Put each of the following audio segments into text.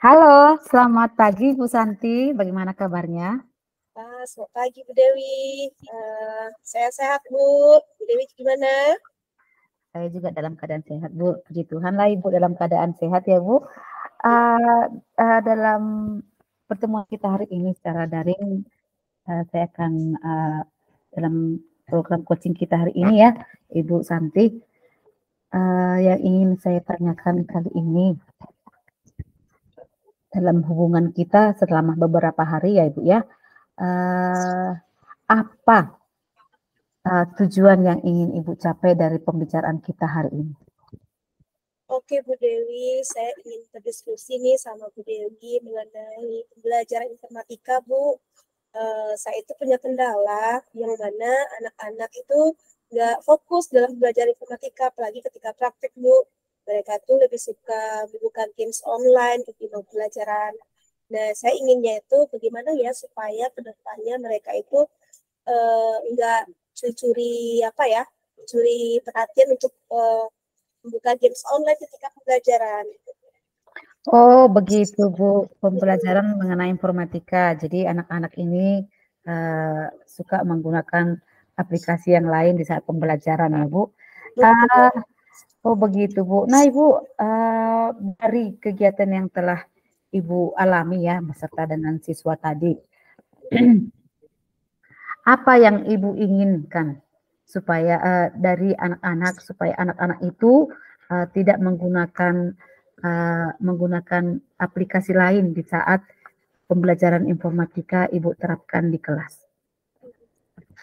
Halo, selamat pagi Bu Santi. Bagaimana kabarnya? Uh, selamat pagi Bu Dewi. Uh, saya sehat Bu. Bu Dewi gimana? Saya juga dalam keadaan sehat Bu. Puji Tuhan lah Ibu dalam keadaan sehat ya Bu. Uh, uh, dalam pertemuan kita hari ini secara daring, uh, saya akan uh, dalam program coaching kita hari ini ya, Ibu Santi. Uh, yang ingin saya tanyakan kali ini dalam hubungan kita selama beberapa hari ya Ibu ya. Uh, apa uh, tujuan yang ingin Ibu capai dari pembicaraan kita hari ini? Oke Bu Dewi, saya ingin berdiskusi nih sama Bu Dewi mengenai pembelajaran informatika Bu. Uh, saya itu punya kendala yang mana anak-anak itu nggak fokus dalam belajar informatika, apalagi ketika praktek Bu mereka tuh lebih suka membuka games online ketimbang pelajaran. Nah, saya inginnya itu bagaimana ya supaya ke depannya mereka itu uh, enggak curi-curi apa ya, curi perhatian untuk uh, membuka games online ketika pembelajaran. Oh, begitu Bu, pembelajaran mengenai informatika. Jadi anak-anak ini uh, suka menggunakan aplikasi yang lain di saat pembelajaran ya Bu. Uh, Oh begitu Bu. Nah Ibu uh, dari kegiatan yang telah Ibu alami ya beserta dengan siswa tadi, apa yang Ibu inginkan supaya uh, dari anak-anak supaya anak-anak itu uh, tidak menggunakan uh, menggunakan aplikasi lain di saat pembelajaran informatika Ibu terapkan di kelas?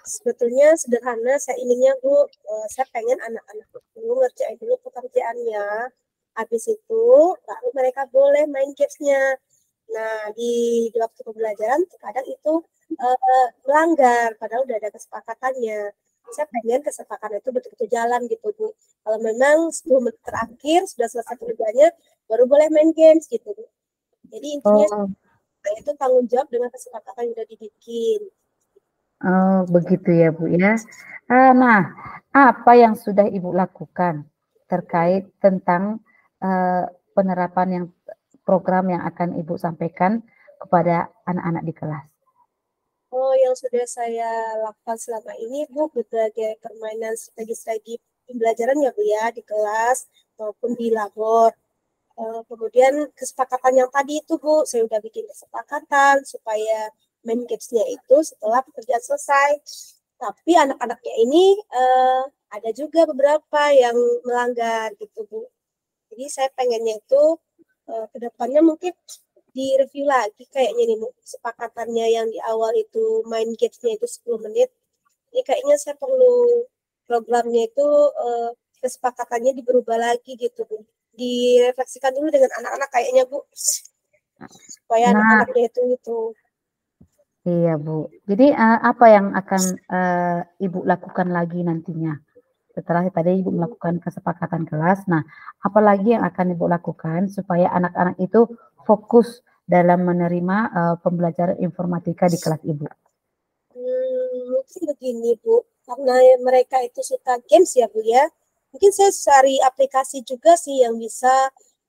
Sebetulnya sederhana saya inginnya bu. Uh, saya pengen anak-anak itu ngerjain dulu pekerjaannya. Habis itu baru mereka boleh main gamesnya. Nah di, di waktu pembelajaran kadang itu uh, melanggar padahal udah ada kesepakatannya. Saya pengen kesepakatan itu betul-betul jalan gitu bu. Kalau memang 10 menit terakhir sudah selesai pekerjaannya baru boleh main games gitu bu. Jadi intinya oh. itu tanggung jawab dengan kesepakatan yang sudah dibikin Oh, begitu ya, Bu ya. Uh, nah, apa yang sudah Ibu lakukan terkait tentang uh, penerapan yang program yang akan Ibu sampaikan kepada anak-anak di kelas? Oh, yang sudah saya lakukan selama ini, Bu, berbagai permainan strategi-strategi pembelajaran ya, Bu ya, di kelas maupun di labor. Uh, kemudian kesepakatan yang tadi itu, Bu, saya sudah bikin kesepakatan supaya main gamesnya itu setelah pekerjaan selesai. Tapi anak-anaknya ini uh, ada juga beberapa yang melanggar gitu Bu. Jadi saya pengennya itu uh, ke depannya mungkin direview lagi kayaknya nih Bu. Sepakatannya yang di awal itu main gamesnya itu 10 menit. Ini kayaknya saya perlu programnya itu uh, kesepakatannya diberubah lagi gitu Bu. Direfleksikan dulu dengan anak-anak kayaknya Bu. Supaya nah. anak-anaknya itu itu Iya Bu. Jadi uh, apa yang akan uh, Ibu lakukan lagi nantinya? Setelah tadi Ibu melakukan kesepakatan kelas, nah apalagi yang akan Ibu lakukan supaya anak-anak itu fokus dalam menerima uh, pembelajaran informatika di kelas Ibu? Hmm, mungkin begini Bu, karena mereka itu suka games ya Bu ya. Mungkin saya cari aplikasi juga sih yang bisa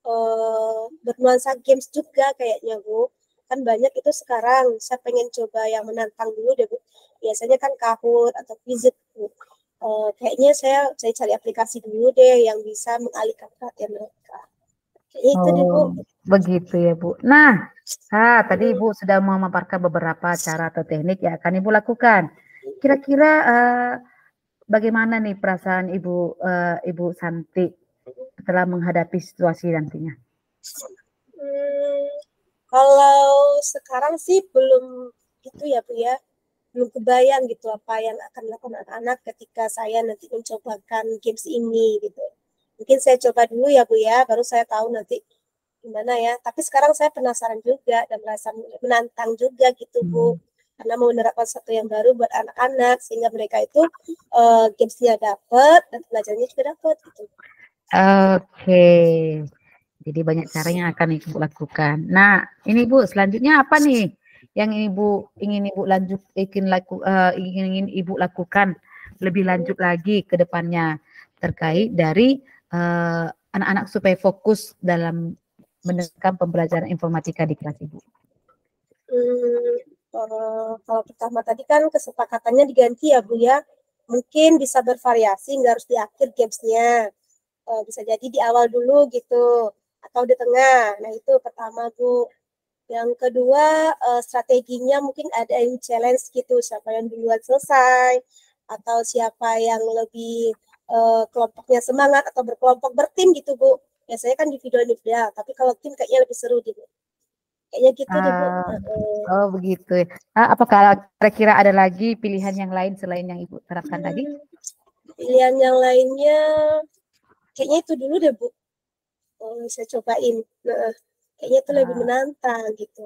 uh, bernuansa games juga kayaknya Bu kan banyak itu sekarang. Saya pengen coba yang menantang dulu deh bu. Biasanya kan kahut atau visit bu uh, kayaknya saya saya cari aplikasi dulu deh yang bisa mengalihkan perhatian mereka. Kayak oh, itu deh bu. Oh, begitu ya bu. Nah ah, tadi ibu sudah memaparkan beberapa cara atau teknik yang akan ibu lakukan. Kira-kira uh, bagaimana nih perasaan ibu uh, ibu Santi setelah menghadapi situasi nantinya? Hmm, kalau sekarang sih belum itu ya Bu ya, belum kebayang gitu apa yang akan dilakukan anak-anak ketika saya nanti mencobakan games ini gitu. Mungkin saya coba dulu ya Bu ya, baru saya tahu nanti gimana ya. Tapi sekarang saya penasaran juga dan merasa menantang juga gitu Bu. Hmm. Karena mau menerapkan sesuatu yang baru buat anak-anak sehingga mereka itu uh, gamesnya dapat dan pelajarannya juga dapat gitu. Oke. Okay. Jadi banyak cara yang akan Ibu lakukan. Nah, ini Bu, selanjutnya apa nih yang Ibu ingin Ibu lanjut ingin laku uh, ingin, ingin Ibu lakukan lebih lanjut lagi ke depannya terkait dari eh, anak-anak supaya fokus dalam mendengarkan pembelajaran informatika di kelas Ibu? Hmm, uh, kalau pertama tadi kan kesepakatannya diganti ya Bu ya. Mungkin bisa bervariasi, nggak harus di akhir gamesnya. Uh, bisa jadi di awal dulu gitu, atau di tengah. Nah itu pertama Bu. Yang kedua uh, strateginya mungkin ada yang challenge gitu, siapa yang duluan selesai, atau siapa yang lebih uh, kelompoknya semangat atau berkelompok bertim gitu Bu. Biasanya kan di video individual, tapi kalau tim kayaknya lebih seru gitu. Kayaknya gitu uh, deh Bu. Uh, oh begitu. Uh, apakah kira-kira ada lagi pilihan yang lain selain yang Ibu terapkan hmm, tadi? Pilihan yang lainnya kayaknya itu dulu deh Bu. Oh, saya cobain. Nah, kayaknya itu uh, lebih menantang gitu.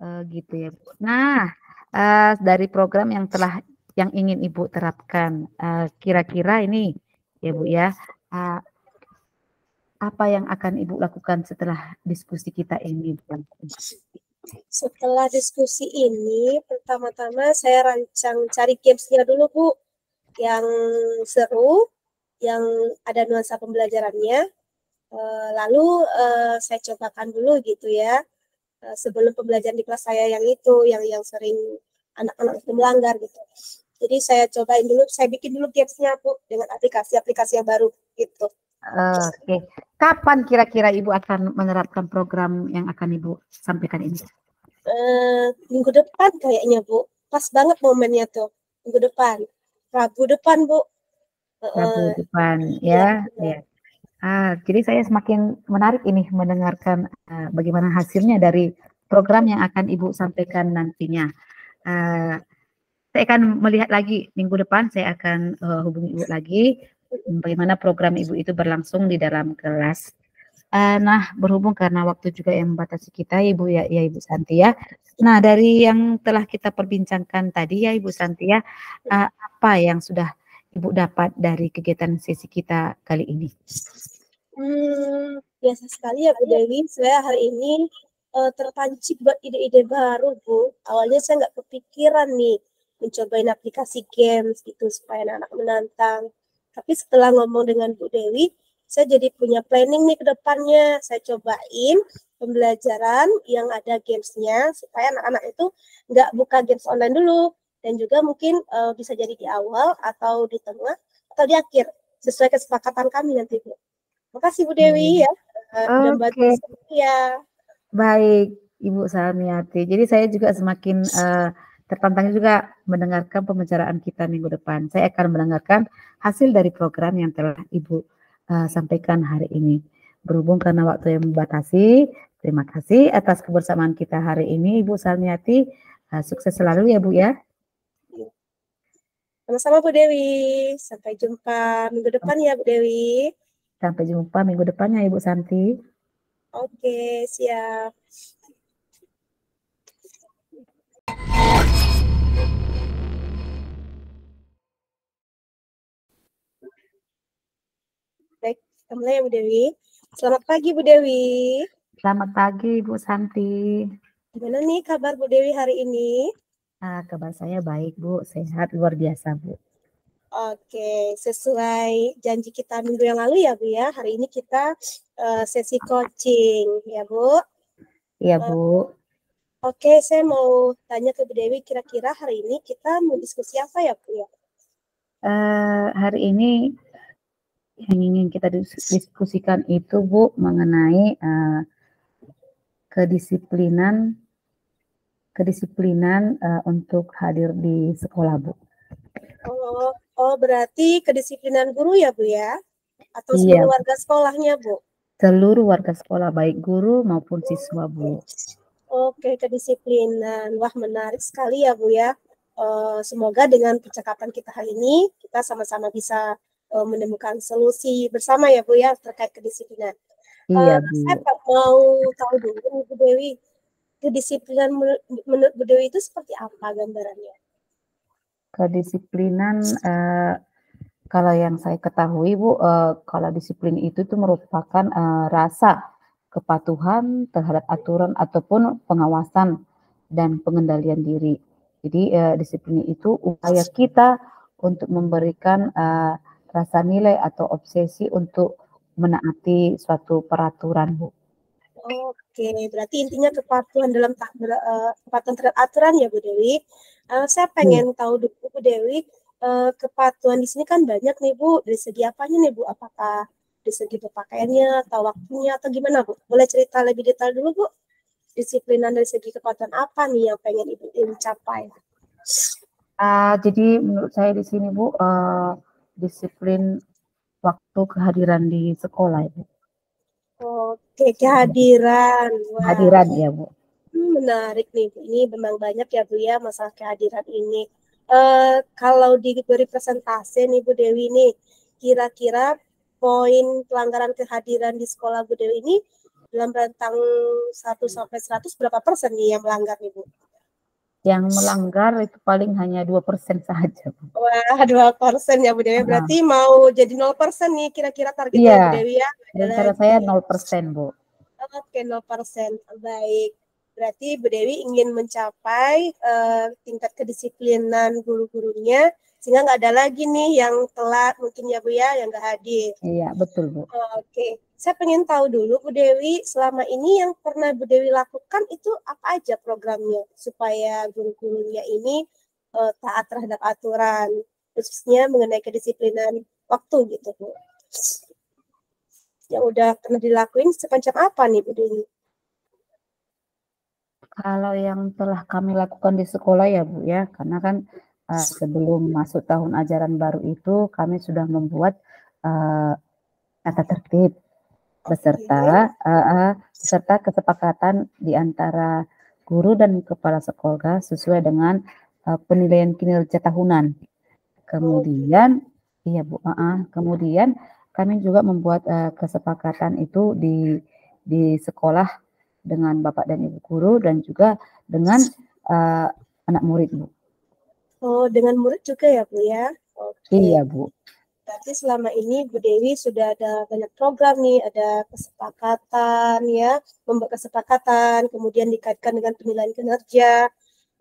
Uh, gitu ya Bu. Nah, uh, dari program yang telah yang ingin Ibu terapkan, kira-kira uh, ini ya Bu ya, uh, apa yang akan Ibu lakukan setelah diskusi kita ini? Setelah diskusi ini, pertama-tama saya rancang cari gamesnya dulu Bu, yang seru, yang ada nuansa pembelajarannya. Eh, lalu eh, saya cobakan dulu gitu ya, eh, sebelum pembelajaran di kelas saya yang itu, yang yang sering anak-anak itu melanggar gitu. Jadi saya cobain dulu, saya bikin dulu gamesnya Bu dengan aplikasi-aplikasi yang baru gitu. Oke, okay. kapan kira-kira Ibu akan menerapkan program yang akan Ibu sampaikan ini? Uh, minggu depan kayaknya Bu, pas banget momennya tuh, minggu depan, Rabu depan Bu. Rabu uh, depan, ya, ya. ya. Ah, jadi saya semakin menarik ini mendengarkan uh, bagaimana hasilnya dari program yang akan Ibu sampaikan nantinya. Uh, saya akan melihat lagi minggu depan, saya akan uh, hubungi Ibu lagi bagaimana program ibu itu berlangsung di dalam kelas. Uh, nah, berhubung karena waktu juga yang membatasi kita, Ibu ya, ya Ibu Santi ya. Nah, dari yang telah kita perbincangkan tadi ya Ibu Santi ya, uh, apa yang sudah Ibu dapat dari kegiatan sesi kita kali ini? Hmm, biasa sekali ya Bu Dewi. Saya hari ini uh, terpancing buat ide-ide baru Bu. Awalnya saya nggak kepikiran nih mencobain aplikasi games gitu supaya anak-anak menantang tapi setelah ngomong dengan Bu Dewi, saya jadi punya planning nih ke depannya. Saya cobain pembelajaran yang ada gamesnya supaya anak-anak itu nggak buka games online dulu dan juga mungkin uh, bisa jadi di awal atau di tengah atau di akhir sesuai kesepakatan kami nanti Bu. Makasih Bu Dewi hmm. ya. Uh, Oke. Okay. ya. Baik, Ibu Salmiati. Jadi saya juga semakin uh, tertantang juga mendengarkan pembicaraan kita minggu depan. Saya akan mendengarkan hasil dari program yang telah Ibu uh, sampaikan hari ini. Berhubung karena waktu yang membatasi, terima kasih atas kebersamaan kita hari ini Ibu Salmiati. Uh, sukses selalu ya Bu ya. Sama-sama Bu Dewi. Sampai jumpa minggu depan ya Bu Dewi. Sampai jumpa minggu depannya Ibu Santi. Oke, siap. Mulai ya Bu Dewi. Selamat pagi Bu Dewi. Selamat pagi Bu Santi. Gimana nih kabar Bu Dewi hari ini? Ah, kabar saya baik Bu, sehat luar biasa Bu. Oke, sesuai janji kita minggu yang lalu ya Bu ya. Hari ini kita uh, sesi coaching ya Bu. Iya Bu. Uh, Oke, saya mau tanya ke Bu Dewi, kira-kira hari ini kita mau diskusi apa ya Bu ya? Uh, hari ini yang ingin kita diskusikan itu Bu mengenai uh, kedisiplinan kedisiplinan uh, untuk hadir di sekolah Bu. Oh, oh berarti kedisiplinan guru ya Bu ya? Atau iya. seluruh warga sekolahnya Bu? Seluruh warga sekolah baik guru maupun siswa Bu. Oke, kedisiplinan. Wah, menarik sekali ya Bu ya. Uh, semoga dengan percakapan kita hari ini kita sama-sama bisa uh, menemukan solusi bersama ya Bu ya terkait kedisiplinan. Iya, uh, Bu. Saya mau tahu dulu Bu Dewi, kedisiplinan menurut Bu Dewi itu seperti apa gambarannya? Kedisiplinan uh, kalau yang saya ketahui Bu, uh, kalau disiplin itu itu merupakan uh, rasa kepatuhan terhadap aturan ataupun pengawasan dan pengendalian diri. Jadi uh, disiplin itu upaya kita untuk memberikan uh, rasa nilai atau obsesi untuk menaati suatu peraturan, Bu. Oke, berarti intinya kepatuhan dalam uh, kepatuhan terhadap aturan ya Bu Dewi. Uh, saya pengen hmm. tahu dulu Bu Dewi, uh, kepatuhan di sini kan banyak nih Bu. Dari segi apanya nih Bu? Apakah dari segi berpakaiannya atau waktunya atau gimana Bu? Boleh cerita lebih detail dulu Bu? Disiplinan dari segi kepatuhan apa nih yang pengen Ibu capai? Uh, jadi menurut saya di sini Bu, uh, disiplin waktu kehadiran di sekolah Ibu. Oke, kehadiran. Wow. Kehadiran ya Bu. Menarik nih Bu. Ini memang banyak ya Bu ya masalah kehadiran ini. Uh, kalau diberi presentasi nih Bu Dewi nih, kira-kira poin pelanggaran kehadiran di sekolah Bu Dewi ini dalam rentang 1 sampai 100 berapa persen nih yang melanggar nih Bu? yang melanggar itu paling hanya dua persen saja. Wah, dua persen ya Bu Dewi. Berarti mau jadi nol persen nih kira-kira targetnya iya. Bu Dewi ya? Rencana saya nol persen Bu. Oke, nol persen. Baik. Berarti Bu Dewi ingin mencapai uh, tingkat kedisiplinan guru-gurunya sehingga nggak ada lagi nih yang telat mungkin ya Bu ya yang nggak hadir. Iya betul Bu. Oke, saya pengen tahu dulu Bu Dewi selama ini yang pernah Bu Dewi lakukan itu apa aja programnya supaya guru-gurunya ini uh, taat terhadap aturan khususnya mengenai kedisiplinan waktu gitu Bu. Yang udah pernah dilakuin sepanjang apa nih Bu Dewi? Kalau yang telah kami lakukan di sekolah ya Bu ya, karena kan uh, sebelum masuk tahun ajaran baru itu kami sudah membuat uh, tata tertib beserta uh, uh, beserta kesepakatan di antara guru dan kepala sekolah sesuai dengan uh, penilaian kinerja tahunan. Kemudian iya Bu, uh, uh, kemudian kami juga membuat uh, kesepakatan itu di di sekolah dengan Bapak dan Ibu guru dan juga dengan uh, anak murid Bu. Oh, dengan murid juga ya, Bu ya? Oke. Iya, Bu. Berarti selama ini Bu Dewi sudah ada banyak program nih, ada kesepakatan ya, membuat kesepakatan, kemudian dikaitkan dengan penilaian kinerja.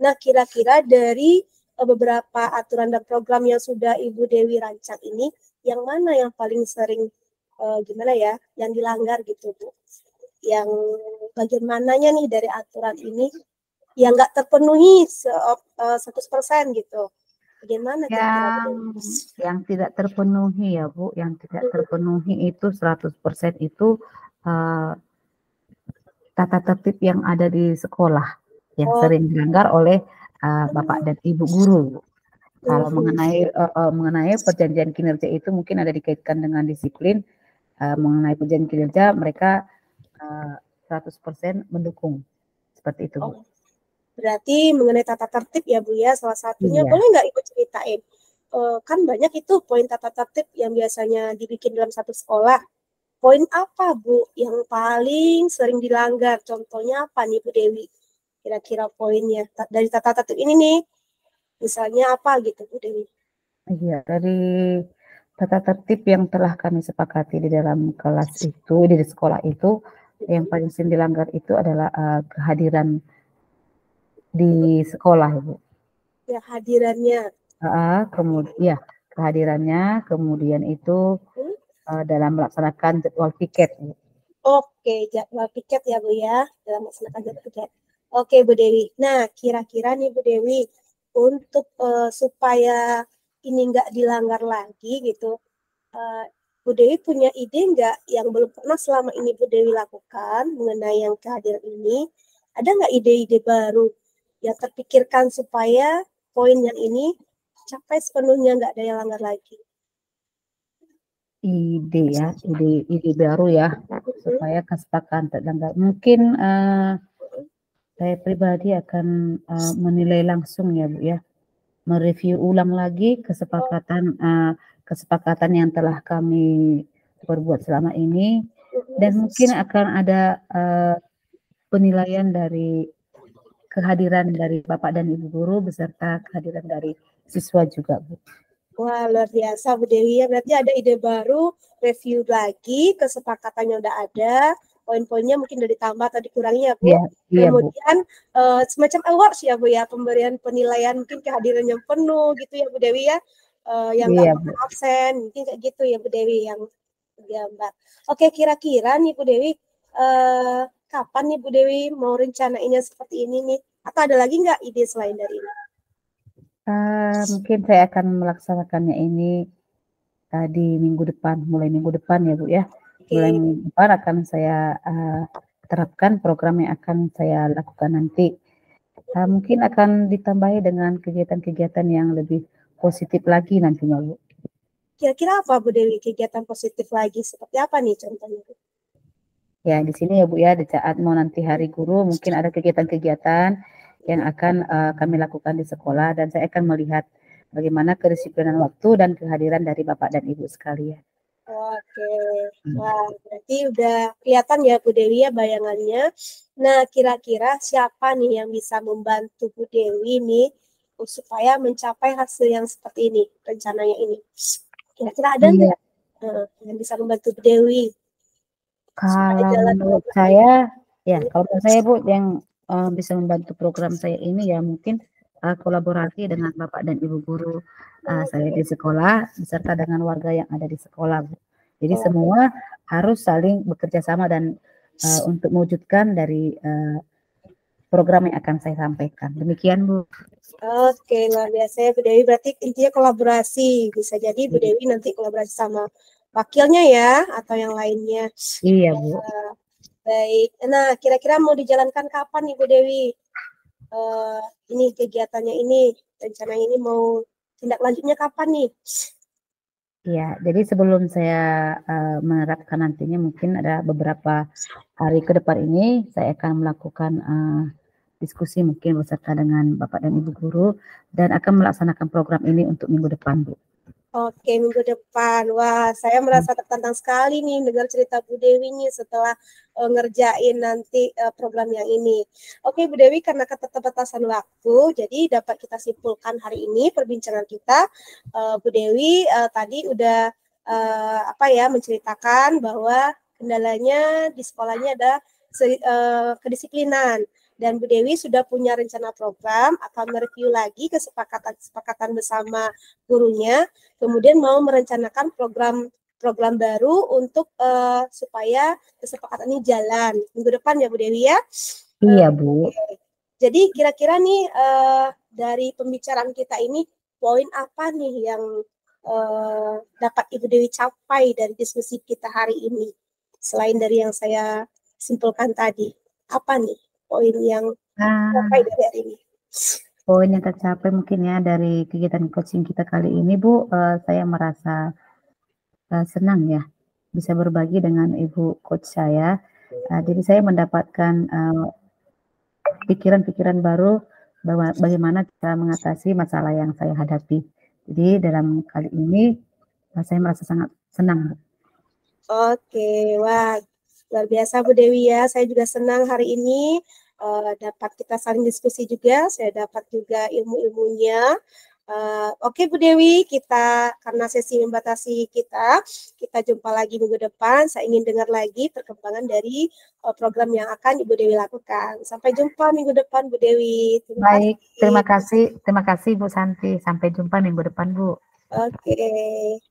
Nah, kira-kira dari uh, beberapa aturan dan program yang sudah Ibu Dewi rancang ini, yang mana yang paling sering uh, gimana ya, yang dilanggar gitu, Bu? Yang bagian mananya nih dari aturan ini yang nggak terpenuhi eh, seratus persen gitu. Bagaimana yang yang tidak terpenuhi ya Bu, yang tidak terpenuhi itu 100% itu uh, tata tertib yang ada di sekolah yang oh. sering dilanggar oleh uh, Bapak dan Ibu guru. Kalau hmm. mengenai uh, uh, mengenai perjanjian kinerja itu mungkin ada dikaitkan dengan disiplin uh, mengenai perjanjian kinerja mereka uh, 100% mendukung seperti itu Bu. Oh. Berarti mengenai tata tertib ya Bu ya, salah satunya iya. boleh nggak Ibu ceritain? Uh, kan banyak itu poin tata tertib yang biasanya dibikin dalam satu sekolah. Poin apa Bu yang paling sering dilanggar? Contohnya apa nih Bu Dewi? Kira-kira poinnya dari tata tertib ini nih, misalnya apa gitu Bu Dewi? Iya, dari tata tertib yang telah kami sepakati di dalam kelas itu, di sekolah itu, yang paling sering dilanggar itu adalah uh, kehadiran di sekolah ibu ya hadirannya uh, kemudian ya kehadirannya kemudian itu hmm? uh, dalam melaksanakan jadwal piket bu. oke jadwal piket ya bu ya dalam melaksanakan jadwal piket oke bu Dewi nah kira-kira nih bu Dewi untuk uh, supaya ini nggak dilanggar lagi gitu uh, Bu Dewi punya ide nggak yang belum pernah selama ini Bu Dewi lakukan mengenai yang kehadiran ini? Ada nggak ide-ide baru yang terpikirkan supaya poin yang ini capai sepenuhnya nggak ada yang langgar lagi. Ide ya, ide ide baru ya supaya kesepakatan terlanggar. Mungkin uh, saya pribadi akan uh, menilai langsung ya bu ya, mereview ulang lagi kesepakatan uh, kesepakatan yang telah kami perbuat selama ini dan mungkin akan ada uh, penilaian dari kehadiran dari Bapak dan Ibu guru beserta kehadiran dari siswa juga, Bu. Wah, luar biasa Bu Dewi ya. Berarti ada ide baru, review lagi, kesepakatannya udah ada, poin-poinnya mungkin udah ditambah atau dikurangi ya Bu. Iya, iya, Kemudian Bu. Uh, semacam awards ya Bu ya, pemberian penilaian mungkin kehadiran yang penuh gitu ya Bu Dewi ya. Uh, yang iya, nggak iya, absen, mungkin kayak gitu ya Bu Dewi yang gambar. Oke, kira-kira nih Bu Dewi, uh, kapan nih Bu Dewi mau rencanainnya seperti ini nih? Atau ada lagi nggak ide selain dari ini? Uh, mungkin saya akan melaksanakannya ini uh, di minggu depan, mulai minggu depan ya Bu ya. Okay. Mulai minggu depan akan saya uh, terapkan program yang akan saya lakukan nanti. Uh, mungkin akan ditambahi dengan kegiatan-kegiatan yang lebih positif lagi nantinya Bu. Kira-kira apa Bu Dewi kegiatan positif lagi? Seperti apa nih contohnya Bu? Ya di sini ya Bu ya di saat mau nanti hari guru mungkin ada kegiatan-kegiatan yang akan uh, kami lakukan di sekolah dan saya akan melihat bagaimana kedisiplinan waktu dan kehadiran dari Bapak dan Ibu sekalian. Oke, hmm. wah berarti udah kelihatan ya Bu Dewi ya bayangannya. Nah kira-kira siapa nih yang bisa membantu Bu Dewi nih supaya mencapai hasil yang seperti ini rencananya ini? Kira-kira ada iya. nggak iya. uh, yang bisa membantu Bu Dewi? Kalau menurut saya, ya kalau menurut saya Bu yang uh, bisa membantu program saya ini ya mungkin uh, kolaborasi dengan Bapak dan Ibu guru uh, saya di sekolah beserta dengan warga yang ada di sekolah. Jadi oh. semua harus saling bekerja sama dan uh, untuk mewujudkan dari uh, program yang akan saya sampaikan. Demikian Bu. Oke, luar biasa ya Bu Dewi. Berarti intinya kolaborasi. Bisa jadi Bu. Dewi nanti kolaborasi sama wakilnya ya atau yang lainnya. Iya Bu. Uh, Baik. Nah, kira-kira mau dijalankan kapan nih Bu Dewi? Uh, ini kegiatannya ini, rencana ini mau tindak lanjutnya kapan nih? Ya, jadi sebelum saya uh, menerapkan nantinya mungkin ada beberapa hari ke depan ini saya akan melakukan uh, diskusi mungkin beserta dengan Bapak dan Ibu guru dan akan melaksanakan program ini untuk minggu depan, Bu. Oke, minggu depan. Wah, saya merasa tertantang sekali nih dengar cerita Bu Dewi nih setelah uh, ngerjain nanti uh, program yang ini. Oke, Bu Dewi, karena keterbatasan waktu, jadi dapat kita simpulkan hari ini perbincangan kita. Uh, Bu Dewi uh, tadi udah uh, apa ya menceritakan bahwa kendalanya di sekolahnya ada uh, kedisiplinan dan Bu Dewi sudah punya rencana program akan mereview lagi kesepakatan-kesepakatan bersama gurunya, kemudian mau merencanakan program program baru untuk uh, supaya kesepakatan ini jalan minggu depan ya Bu Dewi ya. Iya Bu. Okay. Jadi kira-kira nih uh, dari pembicaraan kita ini poin apa nih yang uh, dapat Ibu Dewi capai dari diskusi kita hari ini selain dari yang saya simpulkan tadi apa nih? Poin yang tercapai dari hari ini? Poin yang tercapai mungkin ya dari kegiatan coaching kita kali ini, Bu, uh, saya merasa uh, senang ya bisa berbagi dengan Ibu coach saya. Uh, jadi saya mendapatkan pikiran-pikiran uh, baru bahwa bagaimana cara mengatasi masalah yang saya hadapi. Jadi dalam kali ini saya merasa sangat senang. Oke, wah luar biasa Bu Dewi ya. Saya juga senang hari ini uh, dapat kita saling diskusi juga. Saya dapat juga ilmu-ilmunya. Uh, Oke okay, Bu Dewi, kita karena sesi membatasi kita, kita jumpa lagi minggu depan. Saya ingin dengar lagi perkembangan dari uh, program yang akan Ibu Dewi lakukan. Sampai jumpa minggu depan Bu Dewi. Terima Baik, kasih. terima kasih, terima kasih Bu Santi. Sampai jumpa minggu depan Bu. Oke. Okay.